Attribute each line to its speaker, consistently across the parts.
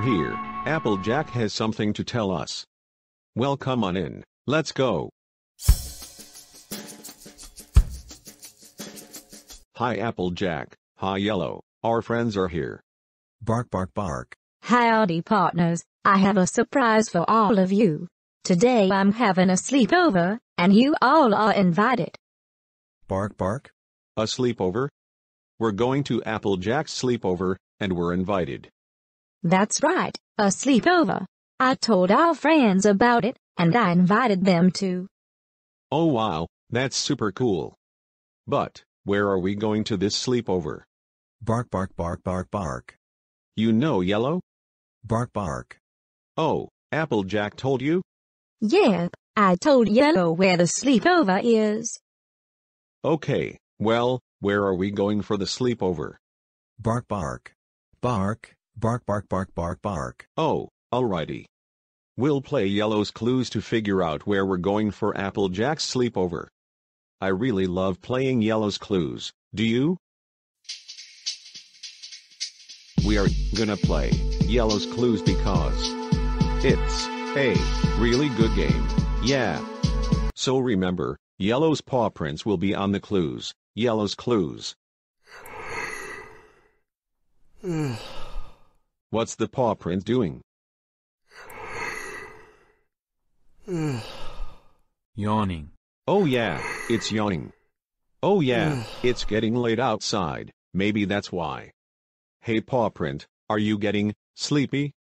Speaker 1: glad you're here. Applejack has something to tell us. Well, come on in. Let's go. Hi, Applejack. Hi, Yellow. Our friends are here.
Speaker 2: Bark bark bark.
Speaker 3: Howdy partners, I have a surprise for all of you. Today I'm having a sleepover, and you all are invited.
Speaker 2: Bark bark.
Speaker 1: A sleepover? We're going to Applejack's sleepover, and we're invited.
Speaker 3: That's right, a sleepover. I told our friends about it, and I invited them too.
Speaker 1: Oh wow, that's super cool. But, where are we going to this sleepover?
Speaker 2: Bark bark bark bark bark.
Speaker 1: You know Yellow?
Speaker 2: Bark bark.
Speaker 1: Oh, Applejack told you?
Speaker 3: Yep, I told Yellow where the sleepover is.
Speaker 1: Okay, well, where are we going for the sleepover?
Speaker 2: Bark bark. Bark, bark bark bark bark bark.
Speaker 1: Oh, alrighty. We'll play Yellow's clues to figure out where we're going for Applejack's sleepover. I really love playing Yellow's clues, do you? We are gonna play Yellow's clues because it's a really good game, yeah. So remember, Yellow's paw prints will be on the clues, Yellow's clues. What's the paw print doing?
Speaker 4: Yawning.
Speaker 1: Oh yeah, it's yawning. Oh yeah, it's getting late outside, maybe that's why. Hey paw print, are you getting sleepy?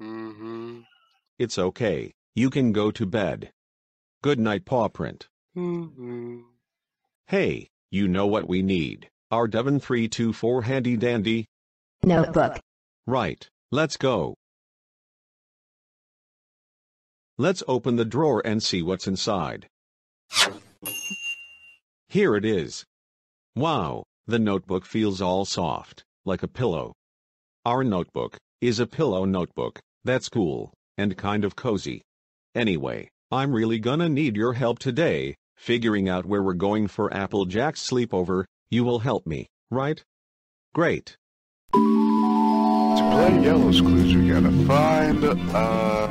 Speaker 5: Mm-hmm.
Speaker 1: It's okay, you can go to bed. Good night paw print.
Speaker 5: Mm-hmm.
Speaker 1: Hey, you know what we need, our Devon 324 handy dandy?
Speaker 3: Notebook.
Speaker 1: Right, let's go. Let's open the drawer and see what's inside. Here it is. Wow, the notebook feels all soft, like a pillow. Our notebook is a pillow notebook, that's cool, and kind of cozy. Anyway, I'm really gonna need your help today, figuring out where we're going for Applejack's sleepover, you will help me, right? Great.
Speaker 5: To play Yellow's clues, we gotta find, uh...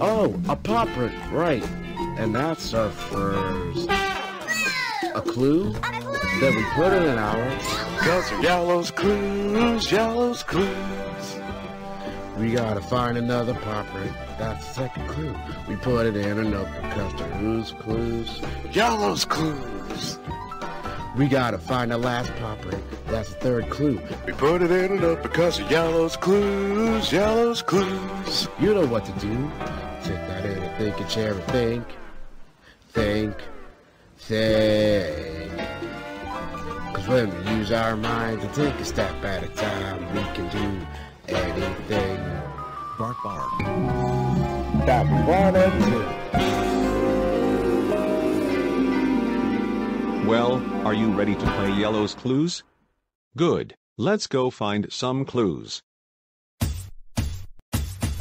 Speaker 6: Oh, a paw print, right. And that's our first... A clue? That we put it in our...
Speaker 5: Cause they're Yellow's clues, Yellow's clues.
Speaker 6: We gotta find another paw print. That's the second clue. We put it in a notebook cause who's clues.
Speaker 5: Yellow's clues.
Speaker 6: We gotta find the last print. That's the third clue.
Speaker 5: We put it in and up because of Yellow's clues, Yellow's clues.
Speaker 6: You know what to do. Take that in and think and share and think. Think. Think. Cause when we use our minds and take a step at a time, we can do anything
Speaker 2: Bark bark.
Speaker 6: that we wanna do.
Speaker 1: Well, are you ready to play Yellow's clues? Good, let's go find some clues.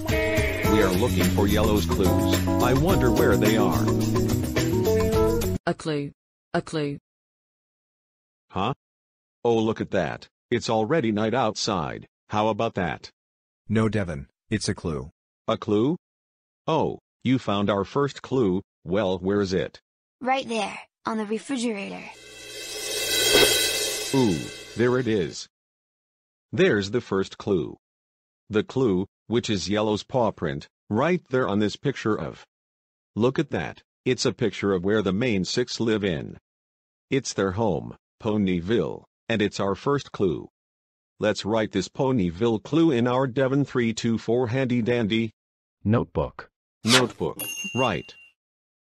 Speaker 1: We are looking for Yellow's clues. I wonder where they are.
Speaker 7: A clue. A clue.
Speaker 1: Huh? Oh, look at that. It's already night outside. How about that?
Speaker 2: No Devon, it's a clue.
Speaker 1: A clue? Oh, you found our first clue. Well, where is it?
Speaker 8: Right there, on the refrigerator.
Speaker 1: Ooh, there it is. There's the first clue. The clue, which is Yellow's paw print, right there on this picture of. Look at that, it's a picture of where the main six live in. It's their home, Ponyville, and it's our first clue. Let's write this Ponyville clue in our Devon 324 handy dandy
Speaker 4: Notebook.
Speaker 1: notebook. Right.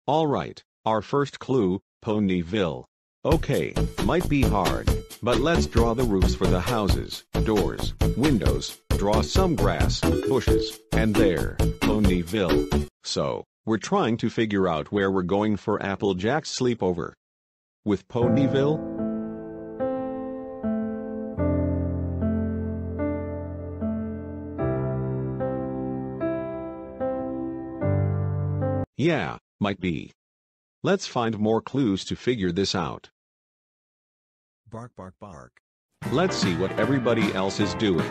Speaker 1: All right, our first clue, Ponyville. Okay, might be hard, but let's draw the roofs for the houses, doors, windows, draw some grass, bushes, and there, Ponyville. So, we're trying to figure out where we're going for Applejack's sleepover. With Ponyville? Yeah, might be. Let's find more clues to figure this out.
Speaker 2: Bark, bark, bark.
Speaker 1: Let's see what everybody else is doing.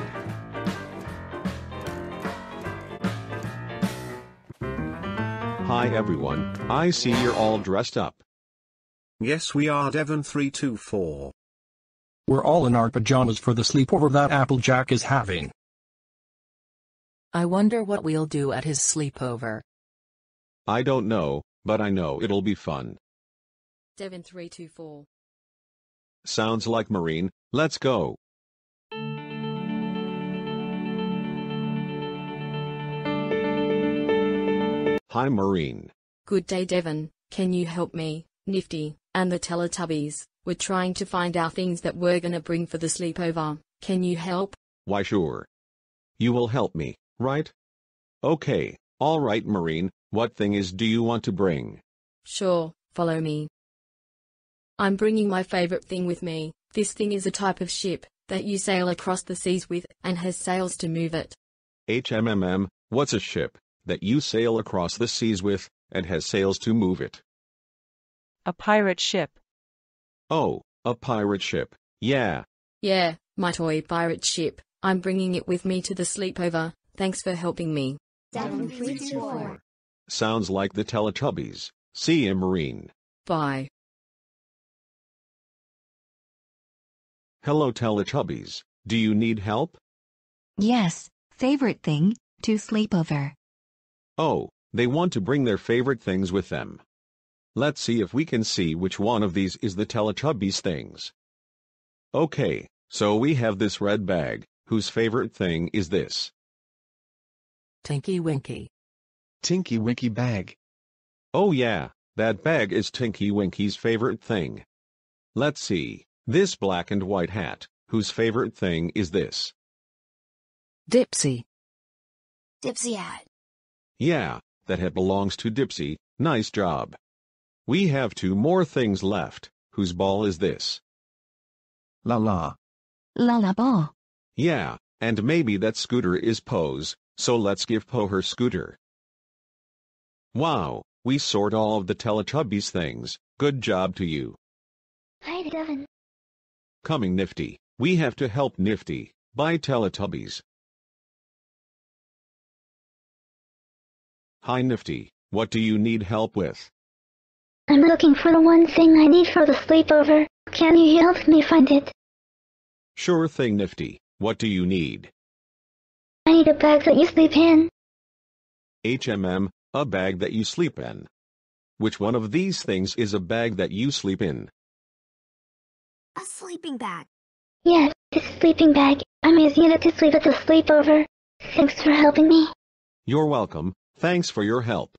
Speaker 1: Hi everyone, I see you're all dressed up.
Speaker 2: Yes we are Devon324.
Speaker 9: We're all in our pajamas for the sleepover that Applejack is having.
Speaker 10: I wonder what we'll do at his sleepover.
Speaker 1: I don't know, but I know it'll be fun.
Speaker 10: Devon 324.
Speaker 1: Sounds like Marine, let's go. Hi Marine.
Speaker 10: Good day, Devon. Can you help me, Nifty, and the Teletubbies? We're trying to find our things that we're gonna bring for the sleepover. Can you help?
Speaker 1: Why sure. You will help me, right? Okay, alright Marine, what things do you want to bring?
Speaker 10: Sure, follow me. I'm bringing my favorite thing with me. This thing is a type of ship that you sail across the seas with and has sails to move it.
Speaker 1: HMMM, what's a ship that you sail across the seas with and has sails to move it?
Speaker 11: A pirate ship.
Speaker 1: Oh, a pirate ship. Yeah,
Speaker 10: Yeah, my toy pirate ship. I'm bringing it with me to the sleepover. Thanks for helping me.
Speaker 8: Devon 324.
Speaker 1: Sounds like the Teletubbies. See you Marine.
Speaker 10: Bye.
Speaker 1: Hello Teletubbies, do you need help?
Speaker 12: Yes, favorite thing, to sleep over.
Speaker 1: Oh, they want to bring their favorite things with them. Let's see if we can see which one of these is the Teletubbies things. Okay, so we have this red bag, whose favorite thing is this.
Speaker 10: Tinky Winky.
Speaker 13: Tinky Winky bag.
Speaker 1: Oh yeah, that bag is Tinky Winky's favorite thing. Let's see, this black and white hat, whose favorite thing is this.
Speaker 10: Dipsy.
Speaker 8: Dipsy hat.
Speaker 1: Yeah, that hat belongs to Dipsy, nice job. We have two more things left, whose ball is this.
Speaker 13: Laa-Laa. La
Speaker 12: la ball.
Speaker 1: Yeah, and maybe that scooter is Po's, so let's give Poe her scooter. Wow, we sort all of the Teletubbies things, good job to you.
Speaker 8: Hi, Devon.
Speaker 1: Coming Nifty, we have to help Nifty, bye Teletubbies. Hi Nifty, what do you need help with?
Speaker 14: I'm looking for the one thing I need for the sleepover. Can you help me find it?
Speaker 1: Sure thing Nifty, what do you need?
Speaker 14: I need a bag that you sleep in.
Speaker 1: HMM, a bag that you sleep in. Which one of these things is a bag that you sleep in?
Speaker 8: A sleeping bag.
Speaker 14: Yes, this sleeping bag. I'm using it to sleep at the sleepover. Thanks for helping me.
Speaker 1: You're welcome, thanks for your help.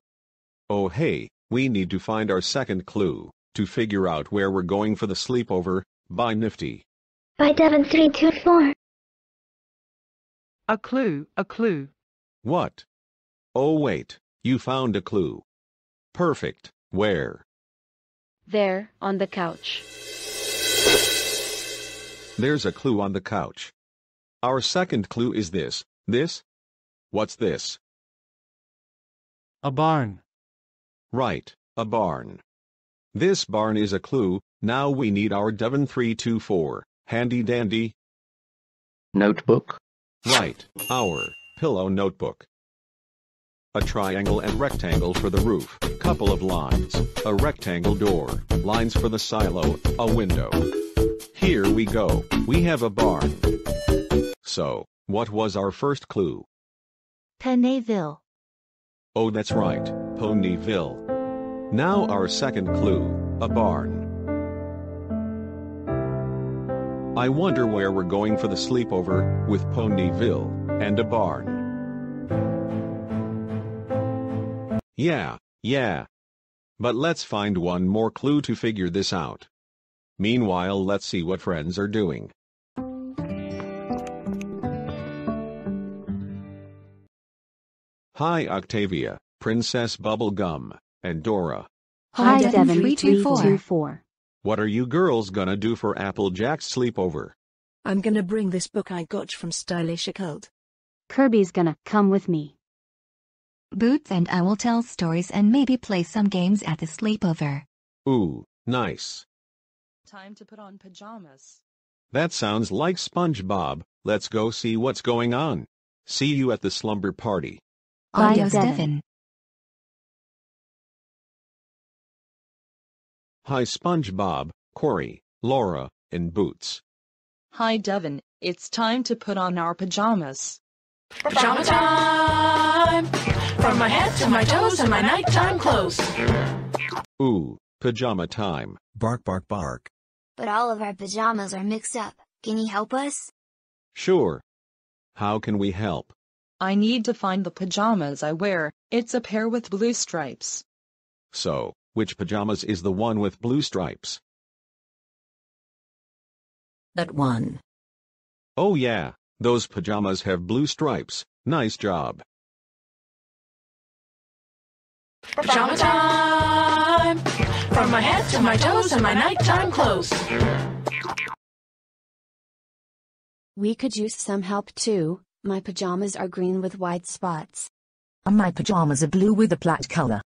Speaker 1: Oh hey, we need to find our second clue, to figure out where we're going for the sleepover, bye Nifty.
Speaker 14: Bye Devon 324.
Speaker 11: A clue, a clue.
Speaker 1: What? Oh wait, you found a clue. Perfect, where?
Speaker 15: There, on the couch.
Speaker 1: There's a clue on the couch. Our second clue is this, this? What's this?
Speaker 16: A barn.
Speaker 1: Right, a barn. This barn is a clue, now we need our Devon 324, handy dandy.
Speaker 17: Notebook.
Speaker 1: Right, our pillow notebook. A triangle and rectangle for the roof, couple of lines, a rectangle door, lines for the silo, a window. Here we go, we have a barn. So, what was our first clue?
Speaker 15: Ponyville.
Speaker 1: Oh that's right, Ponyville. Now our second clue, a barn. I wonder where we're going for the sleepover, with Ponyville, and a barn. Yeah, yeah. But let's find one more clue to figure this out. Meanwhile let's see what friends are doing. Hi Octavia, Princess Bubblegum, and Dora.
Speaker 15: Hi,
Speaker 12: Devon
Speaker 15: Devon
Speaker 12: 324.
Speaker 15: 324.
Speaker 1: What are you girls gonna do for Applejack's sleepover?
Speaker 18: I'm gonna bring this book I got from Stylish Occult.
Speaker 15: Kirby's gonna come with me.
Speaker 12: Boots and I will tell stories and maybe play some games at the sleepover.
Speaker 1: Ooh, nice.
Speaker 11: Time to put on pajamas.
Speaker 1: That sounds like SpongeBob. Let's go see what's going on. See you at the slumber party.
Speaker 15: Bye,
Speaker 12: Adios,
Speaker 15: Devon.
Speaker 12: Devon.
Speaker 1: Hi SpongeBob, Corey, Laura, and Boots.
Speaker 11: Hi Devon, it's time to put on our pajamas.
Speaker 10: Pajama time! From my head to my toes and my nighttime clothes.
Speaker 1: Ooh, pajama time.
Speaker 2: Bark bark bark.
Speaker 8: But all of our pajamas are mixed up. Can you help us?
Speaker 1: Sure. How can we help?
Speaker 11: I need to find the pajamas I wear. It's a pair with blue stripes.
Speaker 1: So, which pajamas is the one with blue stripes?
Speaker 10: That one.
Speaker 1: Oh yeah, those pajamas have blue stripes. Nice job.
Speaker 10: Pajama time! From my head to my toes and my nighttime clothes.
Speaker 15: We could use some help too. My pajamas are green with white spots.
Speaker 18: And my pajamas are blue with a plaid color.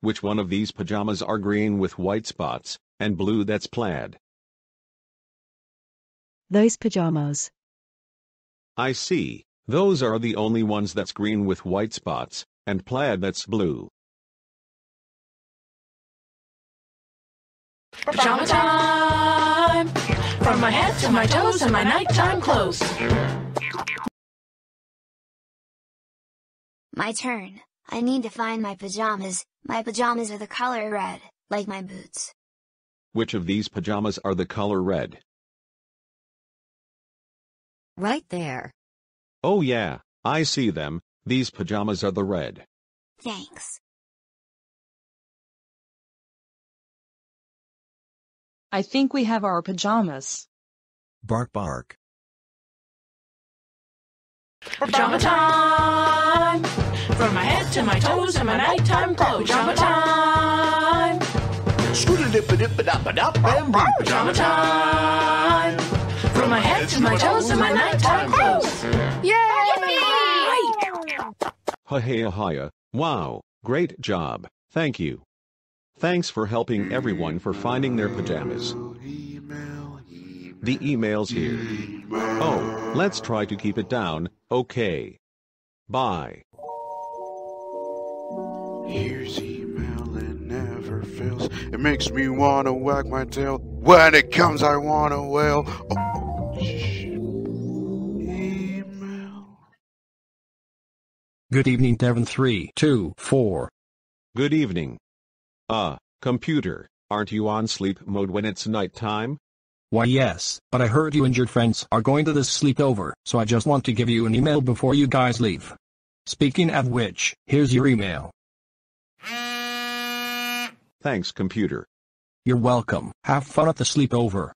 Speaker 1: Which one of these pajamas are green with white spots, and blue that's plaid?
Speaker 19: Those pajamas.
Speaker 1: I see. Those are the only ones that's green with white spots, and plaid that's blue.
Speaker 10: Pajama time! From my head to my toes and my nighttime clothes.
Speaker 8: My turn. I need to find my pajamas. My pajamas are the color red, like my boots.
Speaker 1: Which of these pajamas are the color red?
Speaker 18: Right there.
Speaker 1: Oh yeah, I see them. These pajamas are the red.
Speaker 8: Thanks.
Speaker 11: I think we have our pajamas.
Speaker 2: Bark bark.
Speaker 10: Pajama time! From my head to my toes and my nighttime clothes. Pajama time! Pajama time! From my head to my toes and my nighttime clothes. Yay!
Speaker 1: Hiya hiya, uh, wow, great job, thank you. Thanks for helping everyone for finding their pajamas. The email's here. Oh, let's try to keep it down, okay. Bye.
Speaker 5: Here's email, it never fails. It makes me wanna wag my tail. When it comes, I wanna wail. Oh. Email.
Speaker 9: Good evening, Devon 3, 2, 4.
Speaker 1: Good evening. Uh, computer, aren't you on sleep mode when it's night time?
Speaker 9: Why yes, but I heard you and your friends are going to this sleepover, so I just want to give you an email before you guys leave. Speaking of which, here's your email.
Speaker 1: Thanks computer.
Speaker 9: You're welcome. Have fun at the sleepover.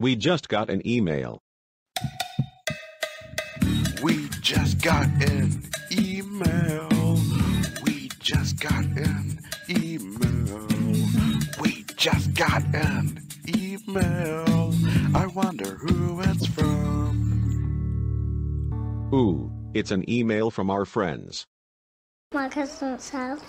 Speaker 1: We just got an email.
Speaker 5: We just got an email. We just got an email. We just got an email. I wonder who it's from.
Speaker 1: Ooh, it's an email from our friends.
Speaker 20: My cousin's house.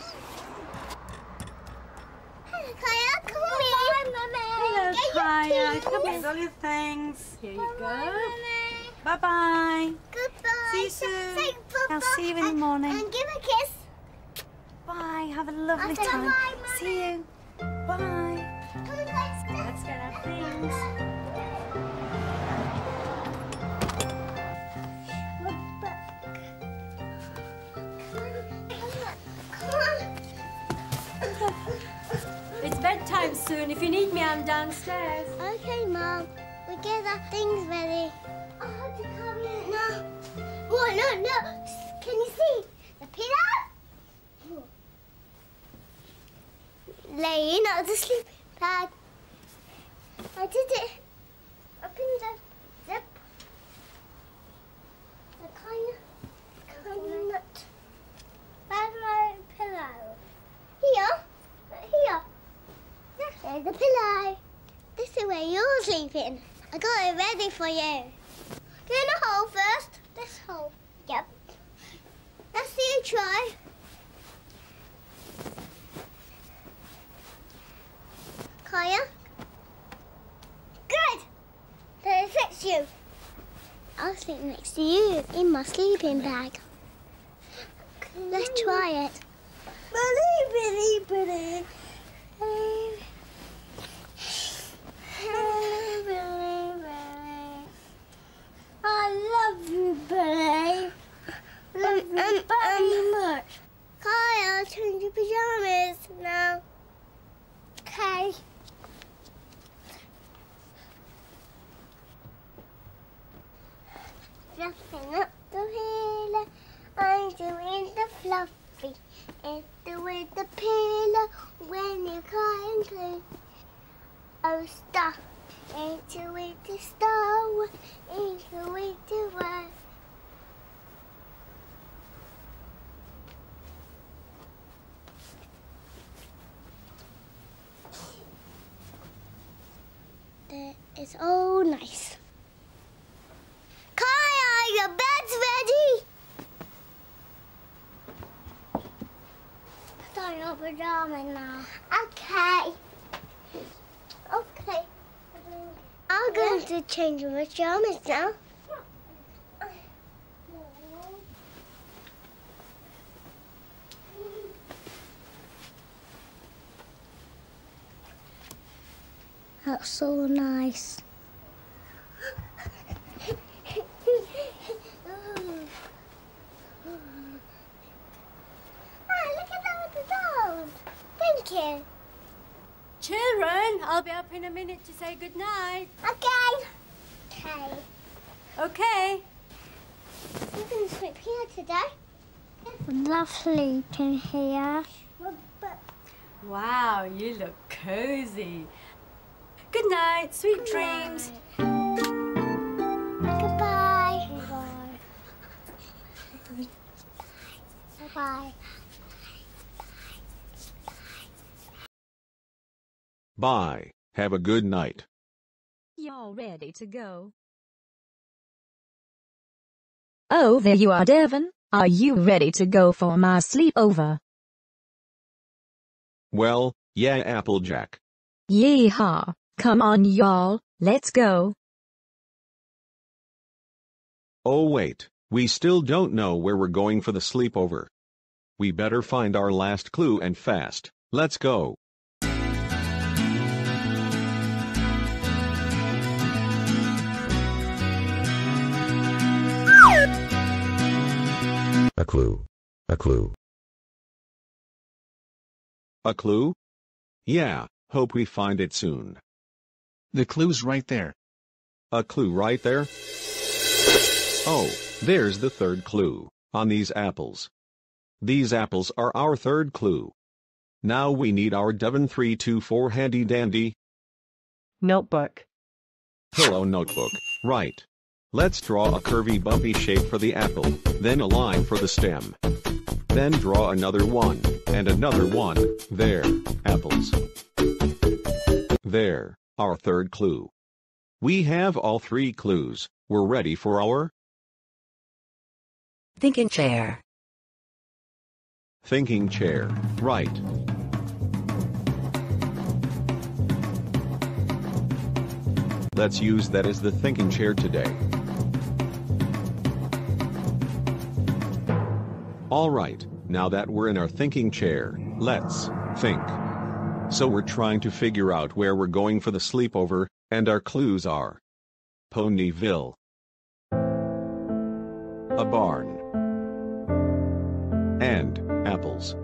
Speaker 20: Kaya, come here.
Speaker 21: Hello, Kaya. Come here, all your things. Here you go. Bye bye.
Speaker 20: Goodbye.
Speaker 21: See you soon.
Speaker 20: Say bye
Speaker 21: I'll see you in the morning.
Speaker 20: And give a kiss.
Speaker 21: Bye. Have a lovely
Speaker 20: I'll
Speaker 21: time.
Speaker 20: bye,
Speaker 21: See you. Bye.
Speaker 22: Soon. If you need me, I'm downstairs.
Speaker 20: Okay, Mom. We get our things ready. I have to come in. No. Oh, no, no. Can you see the pillow? Laying on the sleeping bag. I did it. Open the zip. The kind of, kind of nut. Where's my pillow? Here. Here. There's a pillow. This is where you're sleeping. I got it ready for you. Get in the hole first. This hole. Yep. Let's see you try. Kaya? Good. Then it fits you. I'll sleep next to you in my sleeping bag. Let's try it. Believe, believe, believe. Laughing up the hill, I'm doing the fluffy. It's the way the pillow when you cry and clean. Oh, stop. Ain't you wait to start? Ain't you wait to work? That is all nice. Kaya, your bed's ready. On your pajamas now. Okay. Okay. I'm going to change my pajamas now. That's so nice. Ah, look at that with the dolls. Thank you.
Speaker 22: Children, I'll be up in a minute to say good night.
Speaker 20: Okay. Okay.
Speaker 22: Okay.
Speaker 20: You're going to sleep here today? Love sleeping here.
Speaker 22: Wow, you look cozy. Good night, sweet dreams.
Speaker 20: Goodbye. Bye. Bye.
Speaker 1: Bye. Have a good night.
Speaker 23: Y'all ready to go? Oh, there you are, Devon. Are you ready to go for my sleepover?
Speaker 1: Well, yeah, Applejack.
Speaker 23: Yeehaw. Come on, y'all. Let's go.
Speaker 1: Oh wait, we still don't know where we're going for the sleepover. We better find our last clue and fast. Let's go.
Speaker 2: A clue. A clue.
Speaker 1: A clue? Yeah, hope we find it soon.
Speaker 4: The clue's right there.
Speaker 1: A clue right there? Oh, there's the third clue, on these apples. These apples are our third clue. Now we need our Devon 324 handy dandy
Speaker 19: Notebook.
Speaker 1: pillow notebook, right. Let's draw a curvy bumpy shape for the apple, then a line for the stem. Then draw another one, and another one, there, apples. There, our third clue. We have all three clues, we're ready for our
Speaker 18: Thinking chair.
Speaker 1: thinking chair, right. Let's use that as the thinking chair today. Alright, now that we're in our thinking chair, let's think. So we're trying to figure out where we're going for the sleepover, and our clues are Ponyville, a barn, and apples.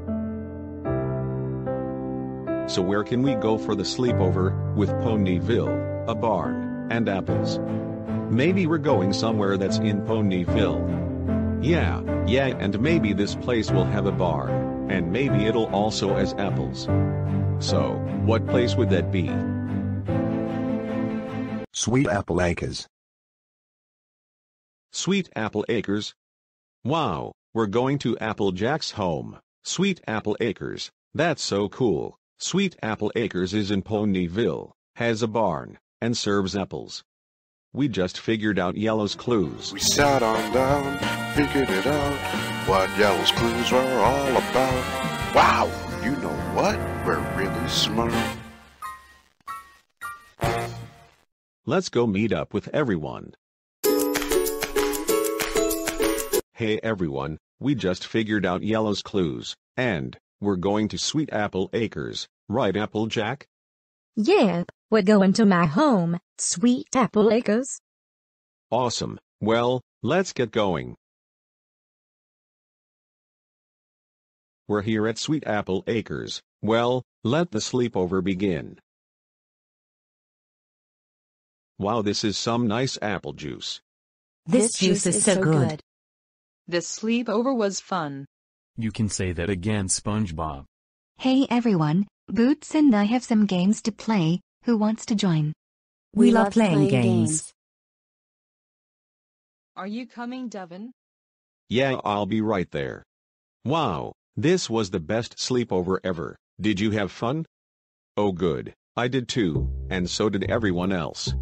Speaker 1: So where can we go for the sleepover with Ponyville, a barn, and apples? Maybe we're going somewhere that's in Ponyville. Yeah, yeah, and maybe this place will have a barn, and maybe it'll also as apples. So, what place would that be?
Speaker 2: Sweet Apple Acres.
Speaker 1: Sweet Apple Acres? Wow, we're going to Applejack's home, Sweet Apple Acres. That's so cool. Sweet Apple Acres is in Ponyville, has a barn, and serves apples. We just figured out Yellow's clues.
Speaker 5: We sat on down, figured it out, what Yellow's clues were all about. Wow, you know what? We're really smart.
Speaker 1: Let's go meet up with everyone. Hey everyone, we just figured out Yellow's clues, and we're going to Sweet Apple Acres, right Applejack?
Speaker 23: Yep, we're going to my home, Sweet Apple Acres.
Speaker 1: Awesome. Well, let's get going. We're here at Sweet Apple Acres. Well, let the sleepover begin. Wow, this is some nice apple juice.
Speaker 18: This juice is so good.
Speaker 11: This sleepover was fun.
Speaker 4: You can say that again, SpongeBob.
Speaker 12: Hey everyone, Boots and I have some games to play, who wants to join?
Speaker 18: We love playing games.
Speaker 11: Are you coming, Devon?
Speaker 1: Yeah, I'll be right there. Wow, this was the best sleepover ever. Did you have fun? Oh good, I did too, and so did everyone else.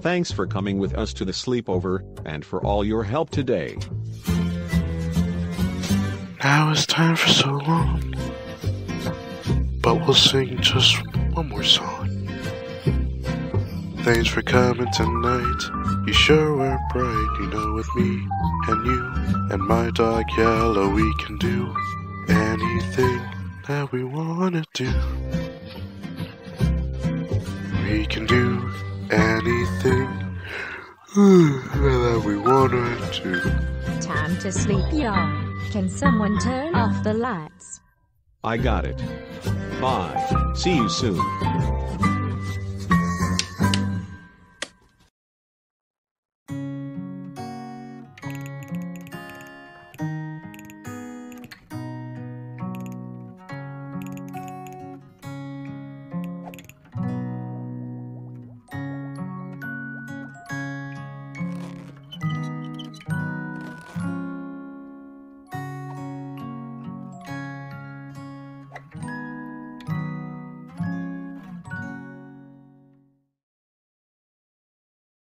Speaker 1: Thanks for coming with us to the sleepover, and for all your help today.
Speaker 5: Now it's time for so long. But we'll sing just one more song. Thanks for coming tonight. You sure were bright, you know, with me and you and my dog Yellow. We can do anything that we wanna do. We can do anything that we wanna do.
Speaker 23: Time to sleep, y'all. Can someone turn off the lights?
Speaker 1: I got it. Bye. See you soon.